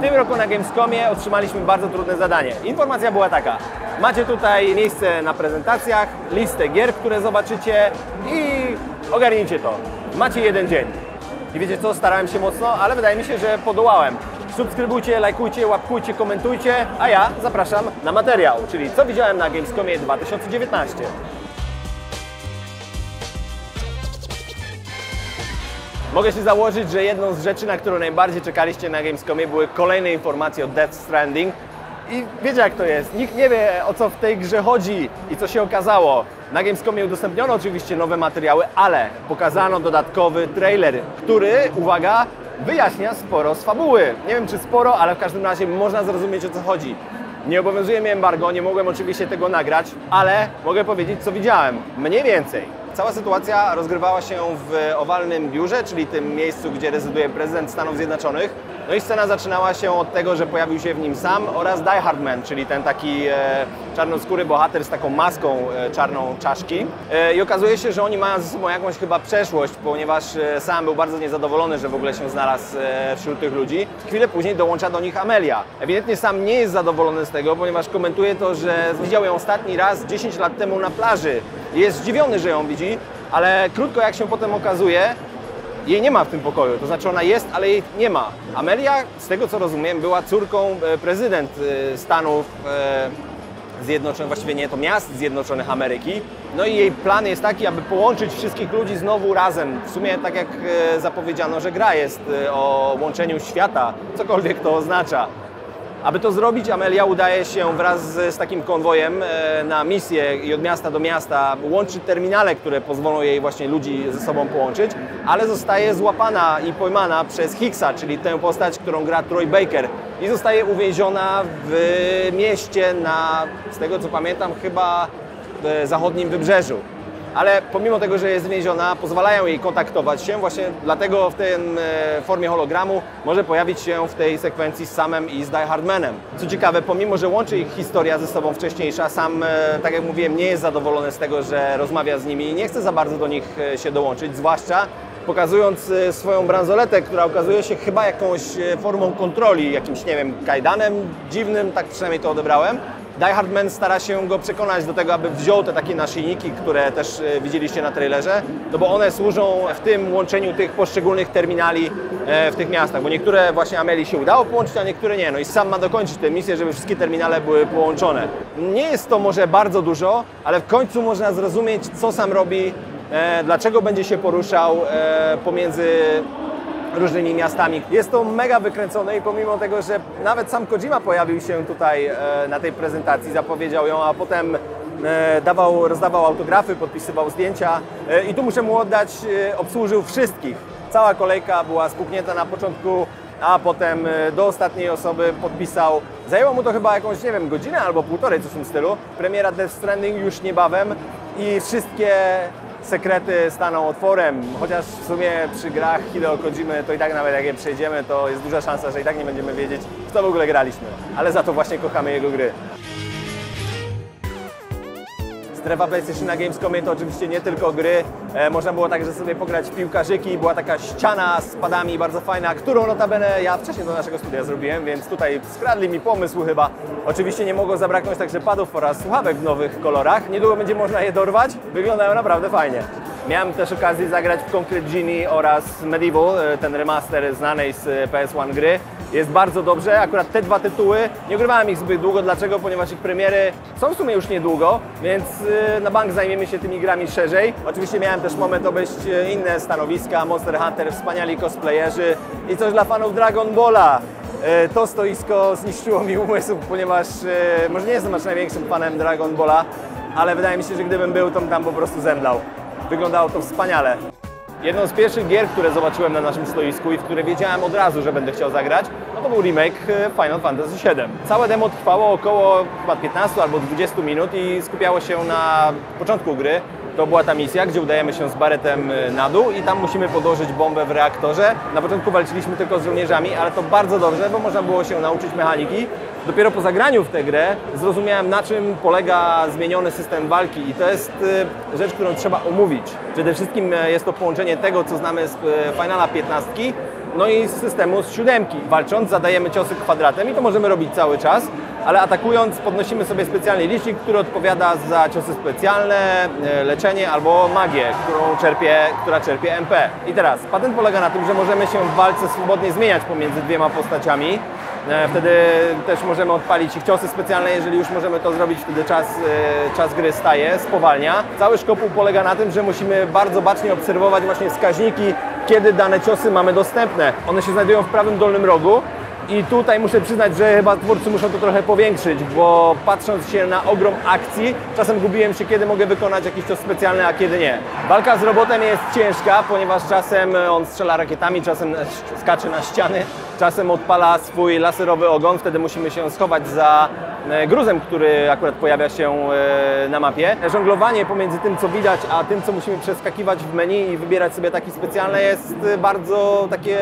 W tym roku na Gamescomie otrzymaliśmy bardzo trudne zadanie. Informacja była taka. Macie tutaj miejsce na prezentacjach, listę gier, które zobaczycie i ogarnijcie to. Macie jeden dzień. I wiecie co, starałem się mocno, ale wydaje mi się, że podołałem. Subskrybujcie, lajkujcie, łapkujcie, komentujcie, a ja zapraszam na materiał, czyli co widziałem na Gamescomie 2019. Mogę się założyć, że jedną z rzeczy, na którą najbardziej czekaliście na Gamescomie były kolejne informacje o Death Stranding. I wiecie jak to jest, nikt nie wie o co w tej grze chodzi i co się okazało. Na Gamescomie udostępniono oczywiście nowe materiały, ale pokazano dodatkowy trailer, który, uwaga, wyjaśnia sporo z fabuły. Nie wiem czy sporo, ale w każdym razie można zrozumieć o co chodzi. Nie obowiązuje mnie embargo, nie mogłem oczywiście tego nagrać, ale mogę powiedzieć co widziałem. Mniej więcej. Cała sytuacja rozgrywała się w owalnym biurze, czyli tym miejscu, gdzie rezyduje prezydent Stanów Zjednoczonych. No i scena zaczynała się od tego, że pojawił się w nim sam oraz Die Hard Man, czyli ten taki e, czarnoskóry bohater z taką maską e, czarną czaszki. E, I okazuje się, że oni mają ze sobą jakąś chyba przeszłość, ponieważ e, sam był bardzo niezadowolony, że w ogóle się znalazł e, wśród tych ludzi. Chwilę później dołącza do nich Amelia. Ewidentnie sam nie jest zadowolony z tego, ponieważ komentuje to, że widział ją ostatni raz 10 lat temu na plaży. Jest zdziwiony, że ją widzi, ale krótko jak się potem okazuje, jej nie ma w tym pokoju. To znaczy ona jest, ale jej nie ma. Amelia, z tego co rozumiem, była córką e, prezydent e, Stanów e, Zjednoczonych, właściwie nie, to miast Zjednoczonych Ameryki. No i jej plan jest taki, aby połączyć wszystkich ludzi znowu razem. W sumie tak jak zapowiedziano, że gra jest o łączeniu świata, cokolwiek to oznacza. Aby to zrobić, Amelia udaje się wraz z, z takim konwojem e, na misję i od miasta do miasta łączy terminale, które pozwolą jej właśnie ludzi ze sobą połączyć, ale zostaje złapana i pojmana przez Hicksa, czyli tę postać, którą gra Troy Baker i zostaje uwięziona w mieście na, z tego co pamiętam, chyba zachodnim wybrzeżu ale pomimo tego, że jest więziona, pozwalają jej kontaktować się, właśnie dlatego w tej formie hologramu może pojawić się w tej sekwencji z Samem i z Die Hardmanem. Co ciekawe, pomimo, że łączy ich historia ze sobą wcześniejsza, Sam, e, tak jak mówiłem, nie jest zadowolony z tego, że rozmawia z nimi i nie chce za bardzo do nich e, się dołączyć, zwłaszcza pokazując e, swoją bransoletę, która okazuje się chyba jakąś formą kontroli, jakimś, nie wiem, kajdanem dziwnym, tak przynajmniej to odebrałem. Die Hard Man stara się go przekonać do tego, aby wziął te takie naszyjniki, które też e, widzieliście na trailerze, no bo one służą w tym łączeniu tych poszczególnych terminali e, w tych miastach, bo niektóre właśnie Ameli się udało połączyć, a niektóre nie. No i sam ma dokończyć tę misję, żeby wszystkie terminale były połączone. Nie jest to może bardzo dużo, ale w końcu można zrozumieć, co sam robi, e, dlaczego będzie się poruszał pomiędzy różnymi miastami. Jest to mega wykręcone i pomimo tego, że nawet sam Kojima pojawił się tutaj e, na tej prezentacji, zapowiedział ją, a potem e, dawał, rozdawał autografy, podpisywał zdjęcia e, i tu muszę mu oddać, obsłużył wszystkich. Cała kolejka była spuknięta na początku, a potem do ostatniej osoby podpisał. Zajęło mu to chyba jakąś, nie wiem, godzinę albo półtorej, coś w tym stylu. Premiera Death Stranding już niebawem i wszystkie sekrety staną otworem, chociaż w sumie przy grach Hideo Kojimy to i tak nawet jak je przejdziemy, to jest duża szansa, że i tak nie będziemy wiedzieć, w co w ogóle graliśmy. Ale za to właśnie kochamy jego gry. Strefa PlayStation na Gamescomie to oczywiście nie tylko gry. E, można było także sobie pograć w piłkarzyki. Była taka ściana z padami bardzo fajna, którą notabene ja wcześniej do naszego studia zrobiłem, więc tutaj skradli mi pomysł chyba. Oczywiście nie mogło zabraknąć także padów oraz słuchawek w nowych kolorach. Niedługo będzie można je dorwać. Wyglądają naprawdę fajnie. Miałem też okazję zagrać w Concrete Genie oraz Medieval, e, ten remaster znanej z e, PS1 gry. Jest bardzo dobrze, akurat te dwa tytuły, nie ogrywałem ich zbyt długo, dlaczego? Ponieważ ich premiery są w sumie już niedługo, więc e, na bank zajmiemy się tymi grami szerzej. Oczywiście miałem też moment obejść inne stanowiska, Monster Hunter, wspaniali cosplayerzy i coś dla fanów Dragon Balla. To stoisko zniszczyło mi umysł, ponieważ może nie jestem aż największym fanem Dragon Balla, ale wydaje mi się, że gdybym był, to bym tam po prostu zemdlał. Wyglądało to wspaniale. Jedną z pierwszych gier, które zobaczyłem na naszym stoisku i w które wiedziałem od razu, że będę chciał zagrać, no to był remake e, Final Fantasy VII. Całe demo trwało około chyba 15 albo 20 minut i skupiało się na początku gry. To była ta misja, gdzie udajemy się z Baretem e, na dół i tam musimy podłożyć bombę w reaktorze. Na początku walczyliśmy tylko z żołnierzami, ale to bardzo dobrze, bo można było się nauczyć mechaniki Dopiero po zagraniu w tę grę zrozumiałem, na czym polega zmieniony system walki i to jest y, rzecz, którą trzeba omówić. Przede wszystkim e, jest to połączenie tego, co znamy z Finala 15 no i z systemu z siódemki. Walcząc zadajemy ciosy kwadratem i to możemy robić cały czas, ale atakując podnosimy sobie specjalny licznik, który odpowiada za ciosy specjalne, e, leczenie albo magię, którą czerpie, która czerpie MP. I teraz patent polega na tym, że możemy się w walce swobodnie zmieniać pomiędzy dwiema postaciami. E, Wtedy też możemy odpalić ich ciosy specjalne, jeżeli już możemy to zrobić, wtedy czas, e, czas gry staje, spowalnia. Cały szkopuł polega na tym, że musimy bardzo bacznie obserwować właśnie wskaźniki, kiedy dane ciosy mamy dostępne. One się znajdują w prawym dolnym rogu i tutaj muszę przyznać, że chyba twórcy muszą to trochę powiększyć, bo patrząc się na ogrom akcji, czasem gubiłem się, kiedy mogę wykonać jakiś cios specjalny, a kiedy nie. Walka z robotem jest ciężka, ponieważ czasem on strzela rakietami, czasem skacze na ściany, czasem odpala swój laserowy ogon, wtedy musimy się schować za gruzem, który akurat pojawia się e, na mapie. Żonglowanie pomiędzy tym, co widać, a tym, co musimy przeskakiwać w menu i wybierać sobie taki specjalny jest e, bardzo takie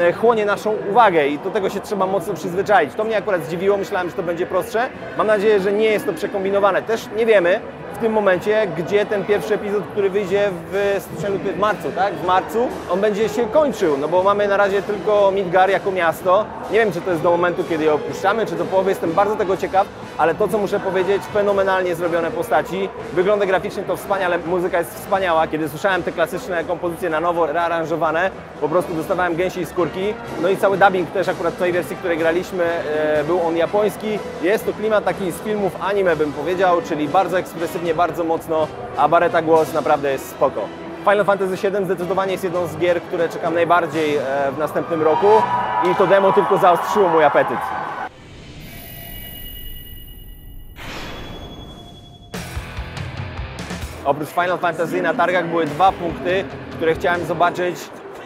e, chłonie naszą uwagę i do tego się trzeba mocno przyzwyczaić. To mnie akurat zdziwiło, myślałem, że to będzie prostsze. Mam nadzieję, że nie jest to przekombinowane. Też nie wiemy w tym momencie, gdzie ten pierwszy epizod, który wyjdzie w styczniu lub marcu, tak? W marcu on będzie się kończył, no bo mamy na razie tylko Midgar jako miasto. Nie wiem, czy to jest do momentu, kiedy je opuszczamy, czy do połowy. Jestem bardzo tego ciekaw, ale to, co muszę powiedzieć, fenomenalnie zrobione postaci. Wygląda graficznie to wspaniale, muzyka jest wspaniała. Kiedy słyszałem te klasyczne kompozycje na nowo rearanżowane, po prostu dostawałem gęsiej skórki. No i cały dubbing też akurat w tej wersji, której graliśmy, e, był on japoński. Jest to klimat taki z filmów anime, bym powiedział, czyli bardzo ekspresywnie, bardzo mocno, a Bareta głos naprawdę jest spoko. Final Fantasy VII zdecydowanie jest jedną z gier, które czekam najbardziej e, w następnym roku i to demo tylko zaostrzyło mój apetyt. Oprócz Final Fantasy na targach były dwa punkty, które chciałem zobaczyć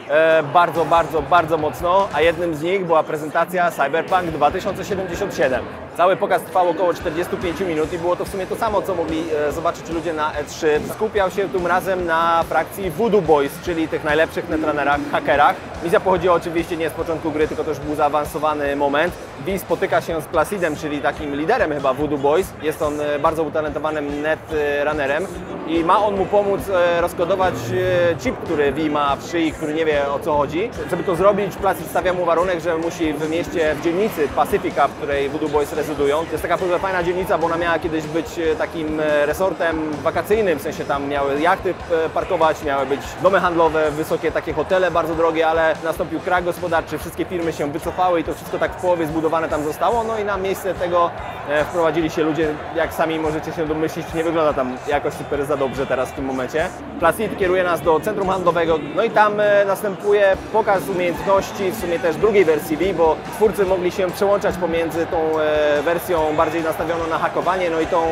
e, bardzo, bardzo, bardzo mocno, a jednym z nich była prezentacja Cyberpunk 2077. Cały pokaz trwał około 45 minut i było to w sumie to samo, co mogli e, zobaczyć ludzie na E3. Skupiał się tym razem na frakcji Voodoo Boys, czyli tych najlepszych netrunnerach, hakerach. Misja pochodziła oczywiście nie z początku gry, tylko to już był zaawansowany moment. V spotyka się z Placidem, czyli takim liderem chyba Voodoo Boys. Jest on e, bardzo utalentowanym netrunnerem i ma on mu pomóc e, rozkodować chip, który V ma w szyi, który nie wie o co chodzi. Żeby to zrobić, Placid stawia mu warunek, że musi w mieście, w dzielnicy Pacifica, w której Voodoo Boys rezydują. To jest taka fajna dzielnica, bo ona miała kiedyś być e, takim e, resortem wakacyjnym, w sensie tam miały jachty e, parkować, miały być domy handlowe, wysokie takie hotele bardzo drogie, ale nastąpił krach gospodarczy, wszystkie firmy się wycofały i to wszystko tak w połowie zbudowane tam zostało. No i na miejsce tego wprowadzili się ludzie, jak sami możecie się domyślić, nie wygląda tam jakoś super za dobrze teraz w tym momencie. Placid kieruje nas do centrum handlowego, no i tam następuje pokaz umiejętności, w sumie też drugiej wersji V, bo twórcy mogli się przełączać pomiędzy tą wersją bardziej nastawioną na hakowanie, no i tą, e,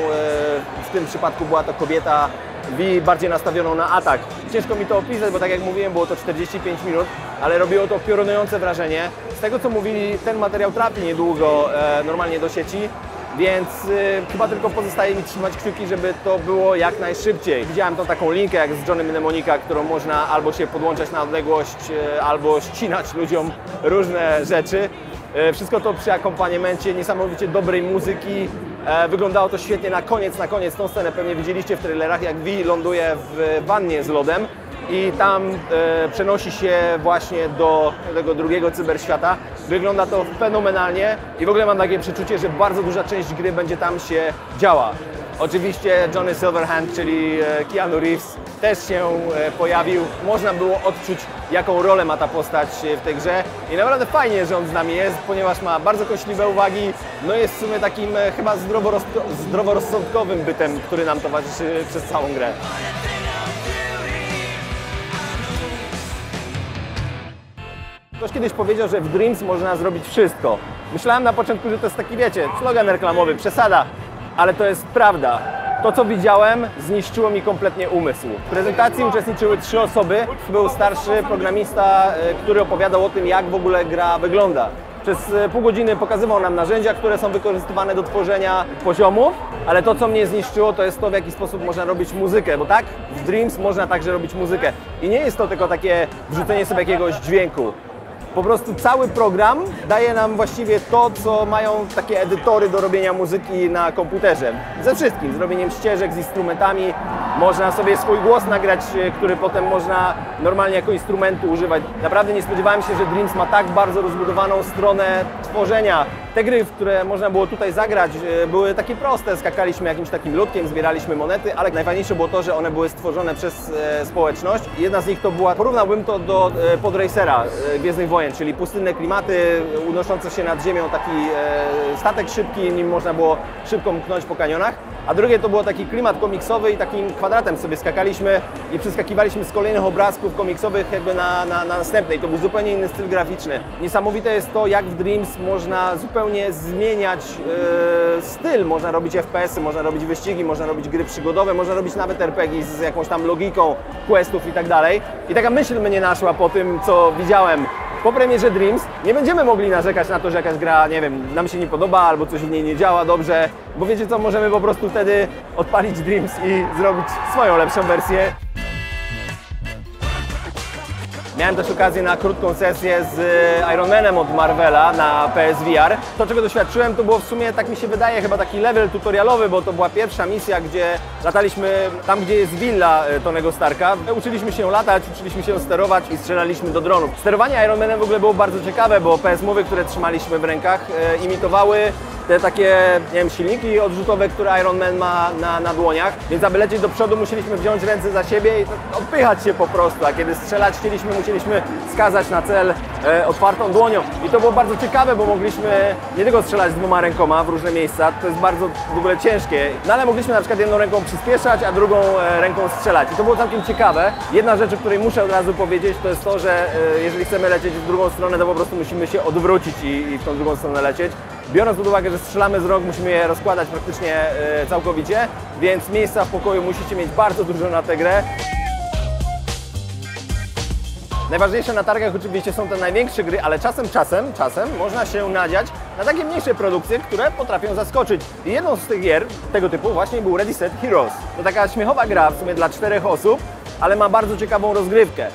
w tym przypadku była to kobieta V bardziej nastawioną na atak. Ciężko mi to opisać, bo tak jak mówiłem, było to 45 minut, ale robiło to piorunujące wrażenie. Z tego co mówili, ten materiał trafi niedługo e, normalnie do sieci, więc y, chyba tylko pozostaje mi trzymać kciuki, żeby to było jak najszybciej. Widziałem tą taką linkę jak z Johnny Mnemonika, którą można albo się podłączać na odległość, y, albo ścinać ludziom różne rzeczy. Y, Wszystko to przy akompaniamencie niesamowicie dobrej muzyki. E, Wyglądało to świetnie na koniec, na koniec tą scenę pewnie widzieliście w trailerach, jak Vi ląduje w wannie z lodem i tam e, przenosi się właśnie do tego drugiego cyberświata. Wygląda to fenomenalnie i w ogóle mam takie przeczucie, że bardzo duża część gry będzie tam się działa. Oczywiście Johnny Silverhand, czyli e, Keanu Reeves też się e, pojawił. Można było odczuć, jaką rolę ma ta postać e, w tej grze i naprawdę fajnie, że on z nami jest, ponieważ ma bardzo kośliwe uwagi, no jest w sumie takim chyba zdroworozsądkowym bytem, który nam towarzyszy przez całą grę. Ktoś kiedyś powiedział, że w Dreams można zrobić wszystko. Myślałem na początku, że to jest taki, wiecie, slogan reklamowy, przesada, ale to jest prawda. To, co widziałem, zniszczyło mi kompletnie umysł. W prezentacji uczestniczyły trzy osoby. Był starszy programista, e, który opowiadał o tym, jak w ogóle gra wygląda. Przez e, pół godziny pokazywał nam narzędzia, które są wykorzystywane do tworzenia poziomów, ale to, co mnie zniszczyło, to jest to, w jaki sposób można robić muzykę, bo tak, w Dreams można także robić muzykę. I nie jest to tylko takie wrzucenie sobie jakiegoś dźwięku. Po prostu cały program daje nam właściwie to, co mają takie edytory do robienia muzyki na komputerze. Ze wszystkim, z robieniem ścieżek, z instrumentami. Można sobie swój głos nagrać, e, który potem można normalnie jako instrumentu używać. Naprawdę nie spodziewałem się, że Dreams ma tak bardzo rozbudowaną stronę tworzenia. Te gry, które można było tutaj zagrać, e, były takie proste. Skakaliśmy jakimś takim ludkiem, zbieraliśmy monety, ale najfajniejsze było to, że one były stworzone przez e, społeczność. Jedna z nich to była, porównałbym to do Podracera Gwiezdnych Wojen, czyli pustynne klimaty, unoszące się nad ziemią taki statek szybki, nim można było szybko mknąć po kanionach. A drugie to było taki klimat komiksowy i takim kwadratem sobie skakaliśmy i przeskakiwaliśmy z kolejnych obrazków komiksowych jakby na, na, na następne. I to był zupełnie inny styl graficzny. Niesamowite jest to, jak w Dreams można zupełnie zmieniać e, styl. Można robić FPS-y, można robić wyścigi, można robić gry przygodowe, można robić nawet RPG z jakąś tam logiką questów i tak dalej. I taka myśl mnie naszła po tym, co widziałem po premierze Dreams nie będziemy mogli narzekać na to, że jakaś gra, nie wiem, nam się nie podoba albo coś w niej nie działa dobrze, bo wiecie co, możemy po prostu wtedy odpalić Dreams i zrobić swoją lepszą wersję. Miałem też okazję na krótką sesję z Ironmanem od Marvela na PSVR. To, czego doświadczyłem, to było w sumie, tak mi się wydaje, chyba taki level tutorialowy, bo to była pierwsza misja, gdzie lataliśmy tam, gdzie jest willa e, Tonego Starka. Uczyliśmy się latać, uczyliśmy się sterować i strzelaliśmy do dronów. Sterowanie Ironmanem w ogóle było bardzo ciekawe, bo PS-mowy, które trzymaliśmy w rękach, e, imitowały te takie, nie wiem, silniki odrzutowe, które Iron Man ma na, na dłoniach, więc aby lecieć do przodu musieliśmy wziąć ręce za siebie i odpychać się po prostu, a kiedy strzelać chcieliśmy, musieliśmy skazać na cel e, otwartą dłonią i to było bardzo ciekawe, bo mogliśmy nie tylko strzelać dwoma rękoma w różne miejsca, to jest bardzo w ogóle ciężkie, no ale mogliśmy na przykład jedną ręką przyspieszać, a drugą e, ręką strzelać i to było całkiem ciekawe. Jedna rzecz, o której muszę od razu powiedzieć, to jest to, że e, jeżeli chcemy lecieć w drugą stronę, to po prostu musimy się odwrócić i, i w tą drugą stronę lecieć. Biorąc pod uwagę, że strzelamy z rąk, musimy je rozkładać praktycznie e, całkowicie, więc miejsca w pokoju musicie mieć bardzo dużo na tę grę. Najważniejsze na targach oczywiście są te największe gry, ale czasem, czasem, czasem można się nadziać na takie mniejsze produkcje, które potrafią zaskoczyć. I jedną z tych gier tego typu właśnie był Ready Set Heroes. To taka śmiechowa gra w sumie dla czterech osób, ale ma bardzo ciekawą rozgrywkę.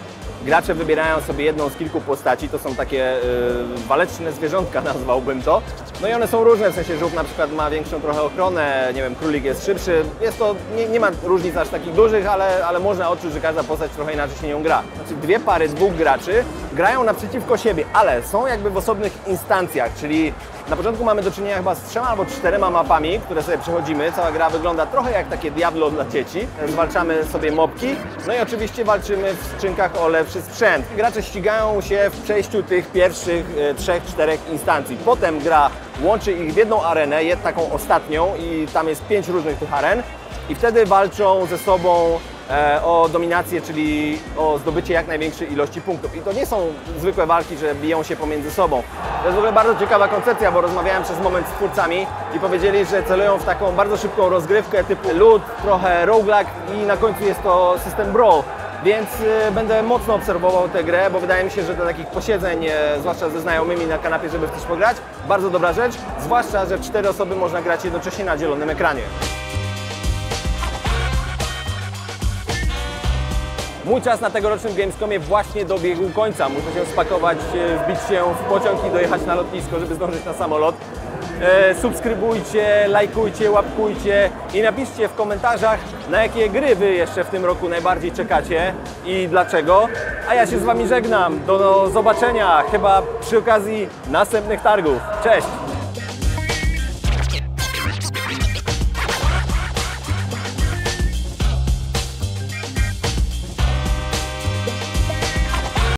Gracze wybierają sobie jedną z kilku postaci, to są takie yy, waleczne zwierzątka nazwałbym to. No i one są różne, w sensie żółw na przykład ma większą trochę ochronę, nie wiem, królik jest szybszy. Jest to, nie, nie ma różnic aż takich dużych, ale, ale można odczuć, że każda postać trochę inaczej się nią gra. Znaczy dwie pary, dwóch graczy grają naprzeciwko siebie, ale są jakby w osobnych instancjach, czyli na początku mamy do czynienia chyba z trzema albo czterema mapami, które sobie przechodzimy. Cała gra wygląda trochę jak takie Diablo dla dzieci. Zwalczamy sobie mopki, no i oczywiście walczymy w skrzynkach o lepszy sprzęt. Gracze ścigają się w przejściu tych pierwszych e, trzech, czterech instancji. Potem gra łączy ich w jedną arenę, taką ostatnią i tam jest pięć różnych tych aren i wtedy walczą ze sobą o dominację, czyli o zdobycie jak największej ilości punktów. I to nie są zwykłe walki, że biją się pomiędzy sobą. To jest w ogóle bardzo ciekawa koncepcja, bo rozmawiałem przez moment z twórcami i powiedzieli, że celują w taką bardzo szybką rozgrywkę typu loot, trochę roguelike i na końcu jest to system brawl. Więc y, będę mocno obserwował tę grę, bo wydaje mi się, że do takich posiedzeń, e, zwłaszcza ze znajomymi na kanapie, żeby w coś pograć, bardzo dobra rzecz. Zwłaszcza, że w cztery osoby można grać jednocześnie na zielonym ekranie. Mój czas na tegorocznym Gamescomie właśnie dobiegł końca. Muszę się spakować, e, wbić się w pociąg i dojechać na lotnisko, żeby zdążyć na samolot. E, subskrybujcie, lajkujcie, łapkujcie i napiszcie w komentarzach, na jakie gry Wy jeszcze w tym roku najbardziej czekacie i dlaczego. A ja się z Wami żegnam. Do zobaczenia chyba przy okazji następnych targów. Cześć!